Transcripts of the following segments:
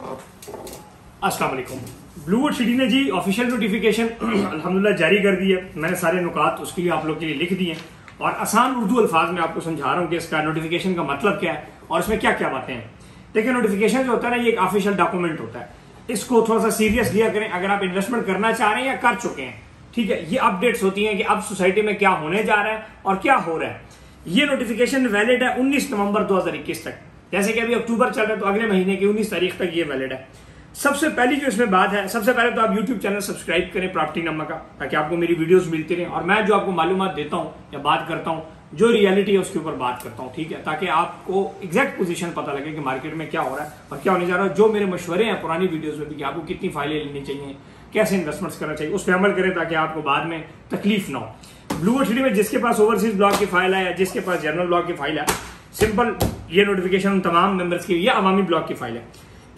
अस्सलाम वालेकुम Bluewood city ने जी ऑफिशियल नोटिफिकेशन अल्हम्दुलिल्लाह जारी कर दी है। मैंने सारे नुकात उसके लिए आप लोग के लिए लिख दिए हैं। और आसान उर्दू अल्फाज में आपको समझा रहा हूँ कि इसका नोटिफिकेशन का मतलब क्या है और इसमें क्या क्या बातें हैं। देखिए नोटिफिकेशन जो होता है ना, ये एक ऑफिशियल डॉक्यूमेंट होता है। इसको थोड़ा सा सीरियस लिया करें। अगर आप इन्वेस्टमेंट करना चाह रहे हैं या कर चुके हैं, ठीक है, ये अपडेट्स होती हैं कि अब सोसाइटी में क्या होने जा रहा है और क्या हो रहा है। ये नोटिफिकेशन वैलिड है 19 नवंबर 2021 तक। जैसे कि अभी अक्टूबर चल रहा है तो अगले महीने की 19 तारीख तक ये वैलिड है। सबसे पहली जो इसमें बात है, सबसे पहले तो आप यूट्यूब चैनल सब्सक्राइब करें प्रॉपर्टी नंबर का, ताकि आपको मेरी वीडियोस मिलती रहे। और मैं जो आपको मालूम देता हूँ या बात करता हूँ, जो रियलिटी है उसके ऊपर बात करता हूँ, ठीक है? ताकि आपको एग्जैक्ट पोजीशन पता लगे कि मार्केट में क्या हो रहा है और क्या होने जा रहा है। जो मेरे मशवरे हैं पुरानी वीडियोस में भी कि आपको कितनी फाइलें लेनी चाहिए, कैसे इन्वेस्टमेंट्स करना चाहिए, उस पर अमल करें ताकि आपको बाद में तकलीफ़ ना हो। ब्लू में जिसके पास ओवरसीज ब्लॉक की फ़ाइल है या जिसके पास जनरल ब्लॉक की फ़ाइल है सिंपल ये नोटिफिकेशन तमाम मेंबर्स की ये अवामी ब्लॉक की फ़ाइल है।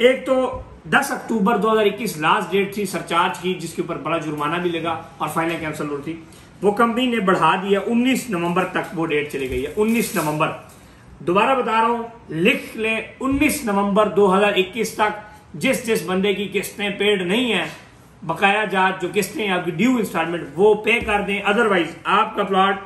एक तो 10 अक्टूबर 2021 लास्ट डेट थी सरचार्ज की, जिसके ऊपर बड़ा जुर्माना भी लगा और फाइलें कैंसिल हो थी। वो कंपनी ने बढ़ा दिया 19 नवंबर तक वो डेट चली गई है 19 नवंबर। दोबारा बता रहा हूँ, लिख ले 19 नवंबर 2021 तक जिस जिस बंदे की किस्तें पेड नहीं है, बकाया जात जो किस्तें आपकी ड्यू इंस्टॉलमेंट वो पे कर दें अदरवाइज़ आपका प्लॉट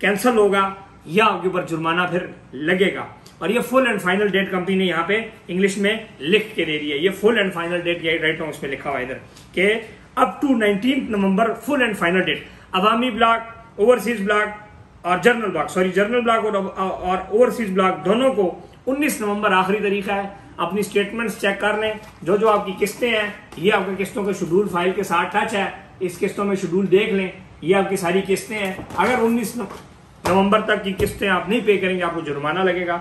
कैंसिल होगा या आपके ऊपर जुर्माना फिर लगेगा। और ये full and final date company ने यहाँ पे इंग्लिश में लिख के दे दी है। ये full and final date right हूँ उसमें लिखा हुआ इधर के अप टू नाइनटीन नवंबर full and final date Awami block overseas block और general block sorry general block और, और ओवरसीज ब्लॉक दोनों को 19 नवंबर आखिरी तरीका है। अपनी स्टेटमेंट्स चेक कर लें जो जो आपकी किस्तें हैं ये आपके किस्तों के शेड्यूल फ़ाइल के साथ टच है। इस किस्तों में शेड्यूल देख लें। ये आपकी सारी किस्तें हैं। अगर 19 नवंबर तक की किस्तें आप नहीं पे करेंगे आपको जुर्माना लगेगा।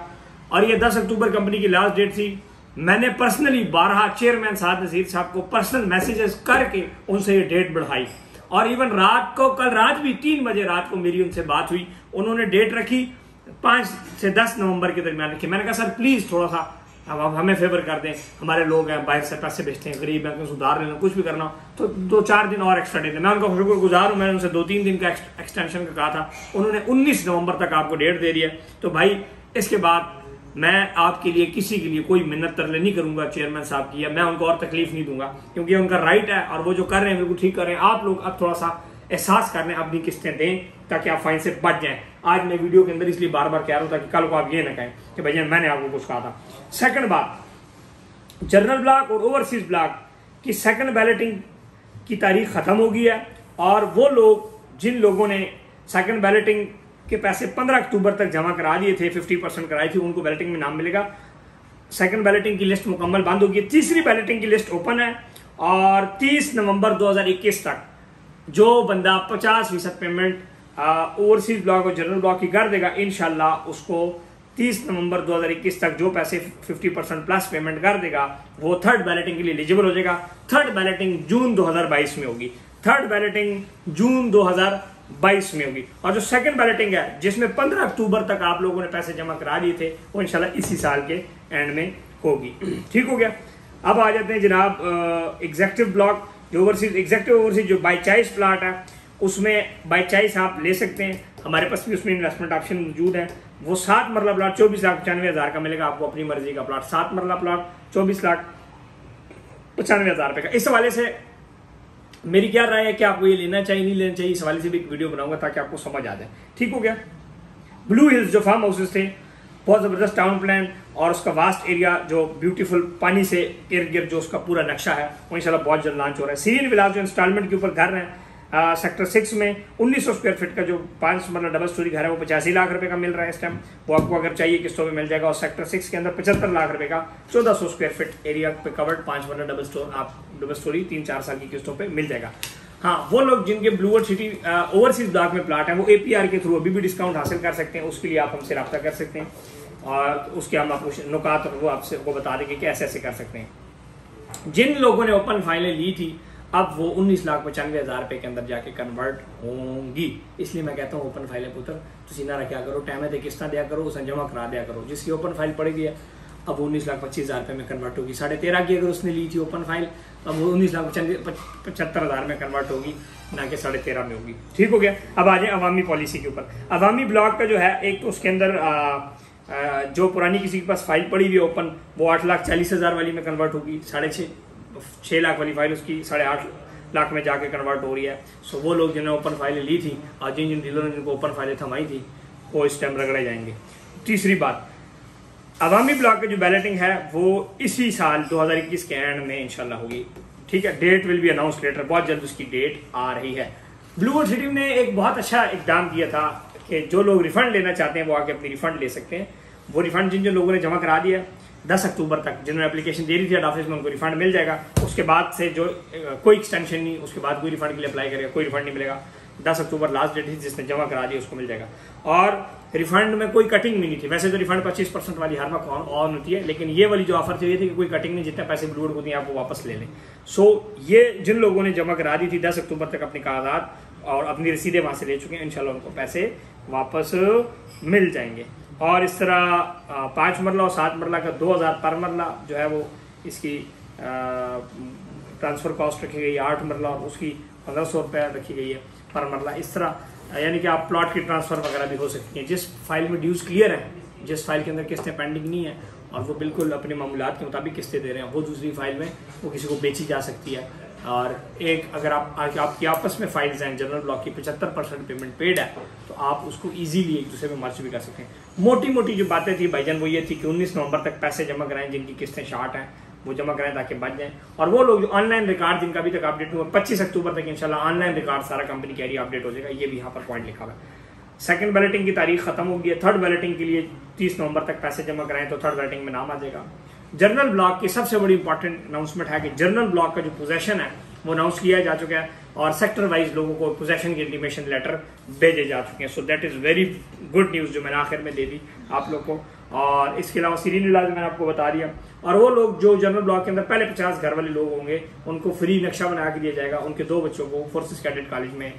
और ये 10 अक्टूबर कंपनी की लास्ट डेट थी। मैंने पर्सनली बारह चेयरमैन साद नजीर साहब को पर्सनल मैसेजेस करके उनसे ये डेट बढ़ाई। और इवन रात को, कल रात भी तीन बजे रात को मेरी उनसे बात हुई। उन्होंने डेट रखी पाँच से दस नवंबर के दरमियान रखी। मैंने कहा सर प्लीज़ थोड़ा सा अब आप हमें फेवर कर दें। हमारे लोग हैं, बाहर से पैसे भेजते हैं, गरीब हैं सुधार लेना, कुछ भी करना तो दो चार दिन और एक्स्ट्रा डे मैं उनका शुक्र गुजार हूँ, मैंने उनसे दो तीन दिन का एक्सटेंशन का कहा था। उन्होंने 19 नवंबर तक आपको डेट दे दिया। तो भाई, इसके बाद मैं आपके लिए किसी के लिए कोई मिन्नत तरले नहीं करूँगा चेयरमैन साहब की, या मैं उनको और तकलीफ़ नहीं दूँगा, क्योंकि उनका राइट है और वो जो कर रहे हैं, बिल्कुल ठीक कर रहे हैं। आप लोग अब थोड़ा सा एहसास कर रहे हैं अपनी किस्तें दें, ताकि आप फाइन से बच जाएँ। आज मैं वीडियो के अंदर इसलिए बार बार कह रहा हूँ, ताकि कल को आप ये ना कहें कि भैया, मैंने आपको कुछ कहा था सेकंड बात जनरल ब्लॉक और ओवरसीज ब्लॉक की सेकंड बैलेटिंग की तारीख खत्म हो गई है, और वो लोग, जिन लोगों ने सेकंड बैलेटिंग के पैसे 15 अक्टूबर तक जमा करा दिए थे 50 परसेंट कराई थी, उनको बैलेटिंग में नाम मिलेगा। सेकंड बैलेटिंग की लिस्ट मुकम्मल बंद होगी। तीसरी बैलेटिंग की लिस्ट ओपन है और 30 नवंबर 2021 तक जो बंदा 50 फ़ीसद पेमेंट ओवरसीज ब्लॉक और जनरल ब्लॉक की कर देगा इनशाला उसको 30 नवंबर 2021 तक जो पैसे 50 परसेंट प्लस पेमेंट कर देगा, वो थर्ड बैलेटिंग के लिए एलिजिबल हो जाएगा। थर्ड बैलेटिंग जून 2022 में होगी। थर्ड बैलेटिंग जून 2022 में होगी। और जो सेकंड बैलेटिंग है, जिसमें 15 अक्टूबर तक आप लोगों ने पैसे जमा करा दिए थे, वो इंशाल्लाह इसी साल के एंड में होगी। ठीक हो गया? अब आ जाते हैं जनाब एग्जेक्टिव ब्लॉक जो ओवरसीज एग्जेक्टिव ओवरसीज जो बाई चाइस प्लाट है, उसमें बाई चाइस आप ले सकते हैं। हमारे पास भी उसमें इन्वेस्टमेंट ऑप्शन मौजूद है। वो सात मरला प्लाट चौबीस लाख पचानवे हज़ार का मिलेगा आपको अपनी मर्ज़ी का प्लाट सात मरला प्लाट चौबीस लाख पचानवे हज़ार रुपए का। इस हवाले से मेरी क्या राय है कि आपको ये लेना चाहिए, नहीं लेना चाहिए, इस हवाले से भी एक वीडियो बनाऊँगा ताकि आपको समझ आ जाए। ठीक हो गया? ब्लू हिल्स जो फार्म हाउसेस थे, बहुत ज़बरदस्त टाउन प्लान और उसका वास्ट एरिया जो ब्यूटीफुल पानी से इर्द गिर्द जो उसका पूरा नक्शा है, वो इंशाल्लाह बहुत जल्द लॉन्च हो रहा है। सीरियन विलास जो इंस्टॉलमेंट के ऊपर घर हैं सेक्टर सिक्स में 1900 स्क्वायर फीट का जो पाँच मतलब डबल स्टोरी घर है, वो पचासी लाख रुपए का मिल रहा है इस टाइम वो आपको अगर चाहिए किस्तों में मिल जाएगा और सेक्टर सिक्स के अंदर पचहत्तर लाख रुपए का 1400 स्क्वायर फीट एरिया पे कवर्ड पाँच मतलब डबल स्टोर आप डबल स्टोरी तीन चार साल की किस्तों पर मिल जाएगा। हाँ वो लोग जिनके Blue World City overseas block में प्लाट है, वो एपीआर के थ्रू अभी भी डिस्काउंट हासिल कर सकते हैं, उसके लिए आप हमसे रब्ता कर सकते हैं। और उसके हम आपको नुकात वो आपसे, वो बता देंगे कि ऐसे ऐसे कर सकते हैं। जिन लोगों ने ओपन फाइलें ली थी अब वो उन्नीस लाख पचानवे हज़ार रुपए के अंदर जाके कन्वर्ट होंगी। इसलिए मैं कहता हूँ ओपन फाइलें पुत्र। तुम ना रखा करो टाइम है किस्ता दिया करो उसने जमा करा दिया करो। जिसकी ओपन फ़ाइल पड़ी गई है, अब उन्नीस लाख पच्चीस हज़ार रुपये में कन्वर्ट होगी। साढ़े तेरह की अगर उसने ली थी ओपन फ़ाइल अब वो उन्नीस लाख पचानवे पचहत्तर हज़ार में कन्वर्ट होगी, ना कि साढ़े तेरह में होगी। ठीक हो गया? अब आ जाए अवामी पॉलिसी के ऊपर। अवामी ब्लॉक का जो है, एक तो उसके अंदर जो पुरानी किसी के पास फ़ाइल पड़ी हुई ओपन वो आठ लाख चालीस हज़ार वाली में कन्वर्ट होगी, साढ़े छः छः लाख वाली फ़ाइल उसकी साढ़े आठ लाख में जाके कन्वर्ट हो रही है। सो वो लोग जिन्होंने ओपन फाइलें ली थी और जिन जिन डीलरों ने जिनको ओपन फाइलें थमाई थी, वो इस टाइम रगड़े जाएँगे। तीसरी बात अवामी ब्लॉक की जो बैलेटिंग है, वो इसी साल 2021 के एंड में इंशाल्लाह होगी। ठीक है date will be announce later बहुत जल्द उसकी डेट आ रही है। ब्लू सिटी ने एक बहुत अच्छा इकदाम किया था कि जो लोग रिफंड लेना चाहते हैं, वो आके अपनी रिफंड ले सकते हैं। वो रिफंड जिन जिन लोगों ने जमा करा दिया दस अक्टूबर तक जिन्होंने एप्लीकेशन दे रही थी ऑफ़िस में उनको रिफंड मिल जाएगा। उसके बाद से जो कोई एक्सटेंशन नहीं उसके बाद कोई रिफंड के लिए अप्लाई करेगा कोई रिफंड नहीं मिलेगा। दस अक्टूबर लास्ट डेट थी जिसने जमा करा दिया उसको मिल जाएगा। और रिफंड में कोई कटिंग भी नहीं थी। वैसे तो रिफंड पच्चीस परसेंट वाली हर वक्त ऑन होती है लेकिन ये वाली जो ऑफ़र थी ये थी कि कोई कटिंग नहीं जितने पैसे ब्लूड होती हैं आप वो वापस ले लें। सो so, ये जिन लोगों ने जमा करा दी थी दस अक्टूबर तक अपनी कागजात और अपनी रसीदें वहाँ से ले चुके हैं इनशाला उनको पैसे वापस मिल जाएँगे। और इस तरह पाँच मरला और सात मरला का दो हज़ार पर मरला जो है वो इसकी ट्रांसफ़र कॉस्ट रखी गई है, आठ मरला और उसकी पंद्रह सौ रुपये रखी गई है पर मरला। इस तरह यानी कि आप प्लॉट की ट्रांसफ़र वगैरह भी हो सकती हैं। जिस फ़ाइल में ड्यूज़ क्लियर है, जिस फ़ाइल के अंदर किस्तें पेंडिंग नहीं है, और वो बिल्कुल अपने मामूलत के मुताबिक किस्तें दे रहे हैं, वो दूसरी फ़ाइल में वो किसी को बेची जा सकती है। और एक, अगर आप आपकी आपस में फाइल्स हैं जनरल ब्लॉक की पचहत्तर परसेंट पेमेंट पेड है तो आप उसको इजीली एक दूसरे में मर्च भी कर सकते हैं। मोटी मोटी जो बातें थी, भाईजान, वो ये थी कि 19 नवंबर तक पैसे जमा कराएँ, जिनकी किस्तें शार्ट हैं, वो जमा कराएँ ताकि बच जाएँ। और वो लोग जो ऑनलाइन रिकॉर्ड जिनका अभी तक अपडेट हुआ, पच्चीस अक्टूबर तक इंशाल्लाह ऑनलाइन रिकॉर्ड सारा कंपनी के एरिया अपडेट हो जाएगा। ये भी यहाँ पर पॉइंट लिखा हुआ है। सेकंड बैलेटिंग की तारीख खत्म होगी है थर्ड बैलेटिंग के लिए तीस नवंबर तक पैसे जमा कराएँ तो थर्ड बैलेटिंग में नाम आ जाएगा। जनरल ब्लॉक की सबसे बड़ी इंपॉर्टेंट अनाउंसमेंट है कि जर्नल ब्लॉक का जो पोजेशन है वो अनाउंस किया जा चुका है और सेक्टर वाइज लोगों को पोजेशन के इंटीमेशन लेटर भेजे जा चुके हैं। So that is very good news जो मैंने आखिर में दे दी आप लोग को। और इसके अलावा सीरीन इलाज मैंने आपको बता दिया। और वो लोग जो जनरल ब्लॉक के अंदर पहले पचास घर वाले लोग होंगे उनको फ्री नक्शा बना के दिया जाएगा। उनके दो बच्चों को फोर्सेस कैडेट कॉलेज में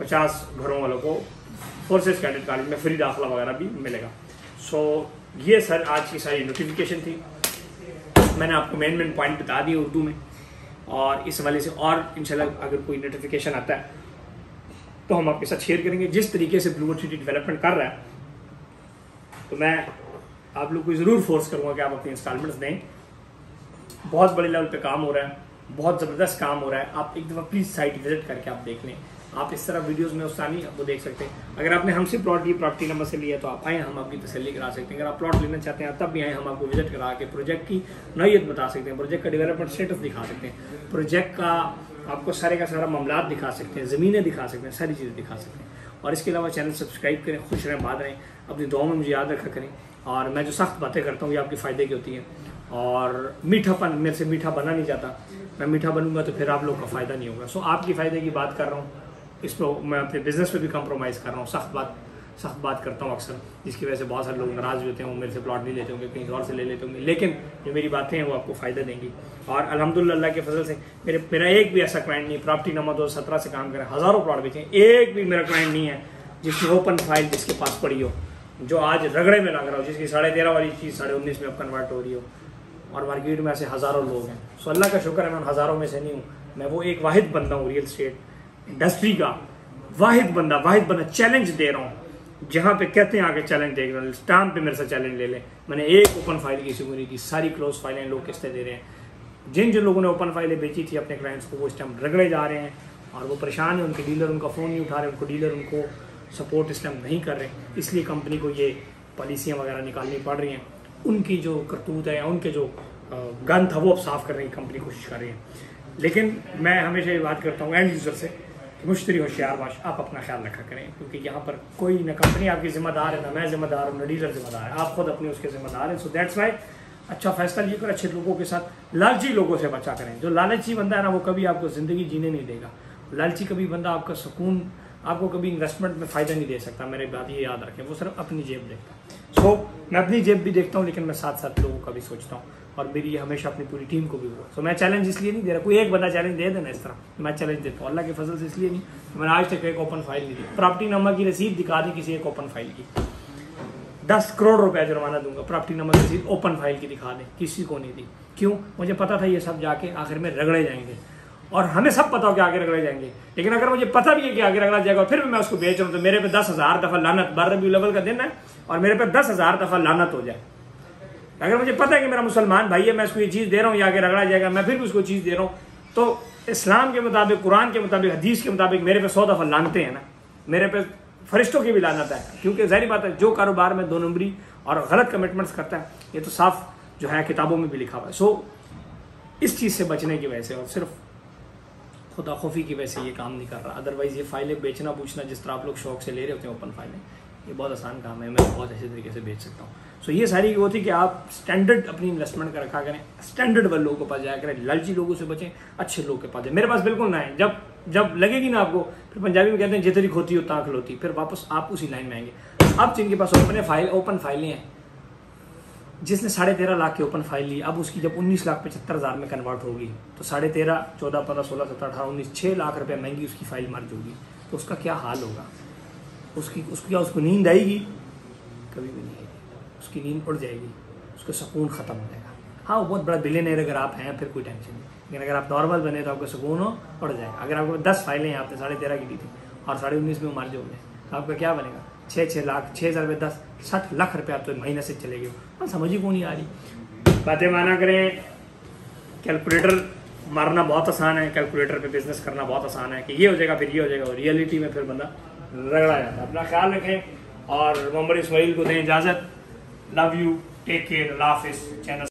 पचास घरों वालों को फोर्सेस कैडेट कॉलेज में फ्री दाखिला वगैरह भी मिलेगा। सो so, ये सर, आज की सारी नोटिफिकेशन थी। मैंने आपको मेन मेन पॉइंट बता दिए उर्दू में। और इस हवाले से और इंशाल्लाह अगर कोई नोटिफिकेशन आता है तो हम आपके साथ शेयर करेंगे। जिस तरीके से ब्लू सिटी डेवलपमेंट कर रहा है तो मैं आप लोग को ज़रूर फोर्स करूँगा कि आप अपनी इंस्टॉलमेंट्स दें। बहुत बड़े लेवल पे काम हो रहा है, बहुत ज़बरदस्त काम हो रहा है। आप एक दफ़ा प्लीज़ साइट विज़िट करके आप देख लें। आप इस तरह वीडियोस में उस उसानी आपको देख सकते हैं। अगर आपने हमसे प्लॉट लिया प्रॉपर्टी नंबर से लिया तो आप आए, हम आपकी तसली करा सकते हैं। अगर आप प्लॉट लेना चाहते हैं तब भी आए, हम आपको विज़िट करा के प्रोजेक्ट की नोयत बता सकते हैं। प्रोजेक्ट का डेवलपमेंट स्टेटस दिखा सकते हैं। प्रोजेक्ट का आपको सारे का सारा मामला दिखा सकते हैं, ज़मीनें दिखा सकते हैं, सारी चीज़ें दिखा सकते हैं। और इसके अलावा चैनल सब्सक्राइब करें, खुश रहें, बात रहें, अपनी दुआओं में मुझे याद रखा करें। और मैं जो सख्त बातें करता हूँ, ये आपके फ़ायदे की होती हैं। और मीठापन, मेरे से मीठा बना नहीं जाता। मैं मीठा बनूँगा तो फिर आप लोग का फ़ायदा नहीं होगा। सो आपकी फ़ायदे की बात कर रहा हूँ। इस पर मैं अपने बिज़नेस में भी कम्प्रोमाइज़ कर रहा हूँ। सख्त बात सख्त बात करता हूँ अक्सर, जिसकी वजह से बहुत सारे लोग नाराज़ होते हैं, वो मेरे से प्लॉट नहीं लेते होंगे, कहीं और से ले लेते होंगे। लेकिन जो मेरी बातें हैं, वो आपको फ़ायदा देंगी। और अलहमदिल्ला के फ़सल से मेरे, मेरा एक भी ऐसा क्लाइंट नहीं प्रॉपर्टी नंबर दो सत्रह से काम करें हज़ारों प्लॉट बेचे एक भी मेरा क्लाइंट नहीं है, जिसकी ओपन फ़ाइल जिसके पास पड़ी हो, जो आज रगड़े में लग रहा हो, जिसकी साढ़े तेरह वाली चीज़ साढ़े उन्नीस में अब कन्वर्ट हो रही हो। और मार्केट में ऐसे हज़ारों लोग हैं। सो अल्लाह का शुक्र है, मैं हज़ारों में से नहीं हूँ। मैं वो एक वाहिद बंदा हूँ रियल स्टेट इंडस्ट्री का वाहिद बंदा वाहिद बंदा चैलेंज दे रहा हूँ। जहाँ पे कहते हैं, आगे चैलेंज देख रहे हैं। स्टाम्प पे मेरे से चैलेंज ले ले। मैंने एक ओपन फ़ाइल किसी को नहीं दी सारी क्लोज फाइलें लोग किस्तें दे रहे हैं। जिन जिन लोगों ने ओपन फाइलें बेची थी अपने क्लाइंट्स को, वो इस टाइम रगड़े जा रहे हैं और वो परेशान है, उनके डीलर उनका फ़ोन नहीं उठा रहे, उनको डीलर उनको सपोर्ट इस टाइम नहीं कर रहे इसलिए कंपनी को ये पॉलिसियाँ वगैरह निकालनी पड़ रही हैं। उनकी जो करतूत है उनके जो गन था वो अब साफ़ करने की कंपनी कोशिश कर रही है। लेकिन मैं हमेशा ये बात करता हूँ एंड यूज़र से मुश्तरी होशियार बाश आप अपना ख्याल रखा करें, क्योंकि यहाँ पर कोई ना कंपनी आपकी जिम्मेदार है, ना मैं जिम्मेदार हूँ, ना डीलर जिम्मेदार है। आप खुद अपने उसके जिम्मेदार हैं। सो दैट्स वाई अच्छा फैसला लिए कर अच्छे लोगों के साथ लालची लोगों से बचा करें। जो लालची बंदा है ना, वो कभी आपको ज़िंदगी जीने नहीं देगा। लालची कभी बंदा आपका सुकून आपको कभी इन्वेस्टमेंट में फ़ायदा नहीं दे सकता, मेरे बात ये याद रखें, वो सिर्फ़ अपनी जेब देखता है। सो मैं अपनी जेब भी देखता हूँ, लेकिन मैं साथ साथ लोगों का भी सोचता हूँ, और मेरी ये हमेशा अपनी पूरी टीम को भी हुआ सो मैं चैलेंज इसलिए नहीं दे रहा, कोई एक बंदा चैलेंज दे देना इस तरह, मैं चैलेंज देता हूँ। अल्लाह के फजल से इसलिए नहीं, मैंने आज तक एक ओपन फ़ाइल नहीं दी। प्रॉपर्टी नंबर की रसीद दिखा दी किसी एक ओपन फ़ाइल की। दस करोड़ रुपया जुर्माना दूँगा प्रॉपर्टी नंबर रसीद ओपन फ़ाइल की दिखा दें, किसी को नहीं दी। क्यों? मुझे पता था ये सब जाके आखिर में रगड़े जाएँगे। और हमें सब पता हो कि आगे रगड़े जाएँगे। लेकिन अगर मुझे पता भी है कि आगे रगड़ा जाएगा, फिर भी मैं उसको बेच रहा हूँ तो मेरे पे दस हज़ार दफ़ा लानत बारह रबी लेवल का दिन है, और मेरे पे दस हज़ार दफ़ा लानत हो जाए। अगर मुझे पता है कि मेरा मुसलमान भाई है, मैं उसको ये चीज़ दे रहा हूँ, या आगे रगड़ा जाएगा, मैं फिर भी उसको चीज़ दे रहा हूँ तो इस्लाम के मुताबिक, कुरान के मुताबिक, हदीस के मुताबिक मेरे पे सौ दफ़ा लानते हैं ना। मेरे पे फरिश्तों की भी लानत है, क्योंकि जहरी बात है, जो कारोबार में दो नंबरी और गलत कमिटमेंट्स करता है, ये तो साफ़ जो है किताबों में भी लिखा हुआ है। सो इस चीज़ से बचने की वजह से, और सिर्फ़ खुदा खुफी की वजह से ये काम नहीं कर रहा। अदरवाइज़ ये फाइलें बेचना पूछना, जिस तरह आप लोग शौक से ले रहे होते हैं ओपन फाइलें, ये बहुत आसान काम है। मैं बहुत अच्छे तरीके से बेच सकता हूँ। सो ये सारी वो थी कि आप स्टैंडर्ड अपनी इन्वेस्टमेंट का रखा करें स्टैंडर्ड वाले लोगों के पास जाया करें, लालची लोगों से बचें, अच्छे लोगों के पास जाए। मेरे पास बिल्कुल ना है जब जब लगेगी ना आपको, फिर पंजाबी में कहते हैं, जितनी खोती हो ताक लोती फिर वापस आप उसी लाइन में आएँगे। अब जिनके पास ओपन फ़ाइल ओपन फाइलें हैं जिसने साढ़े तेरह लाख की ओपन फ़ाइल ली, अब उसकी जब उन्नीस लाख पचहत्तर हज़ार में कन्वर्ट होगी तो साढ़े तेरह, चौदह, पंद्रह, सोलह, सत्रह, अठारह, उन्नीस छः लाख रुपये महँगी उसकी फ़ाइल मर्ज होगी तो उसका क्या हाल होगा? उसकी उसकी क्या उसको नींद आएगी? कभी भी नहीं आएगी। उसकी नींद उड़ जाएगी। उसका सुकून ख़त्म हो जाएगा। हाँ बहुत बड़ा बिलेनियर अगर आप हैं, फिर कोई टेंशन नहीं। लेकिन अगर आप नॉर्मल बने तो आपका सुकून हो, उड़ जाएगा। अगर आपको दस फाइलें हैं, आपने साढ़े तेरह की दी थी, और साढ़े उन्नीस में मार्ज हो गए तो आपका क्या बनेगा? छः छः लाख छः हज़ार रुपये, दस साठ लाख रुपये आप तो महीने से चले गए हाँ। समझ ही कौन नहीं आ रही? बातें माना करें कैलकुलेटर मारना बहुत आसान है कैलकुलेटर पे बिज़नेस करना बहुत आसान है कि ये हो जाएगा, फिर ये हो जाएगा, और रियलिटी में फिर बंदा रगड़ा जाता है। अपना ख्याल रखें और मोहम्मद इसमाइल को दें इजाज़त। लव यू टेक केयर लाफिस चैनल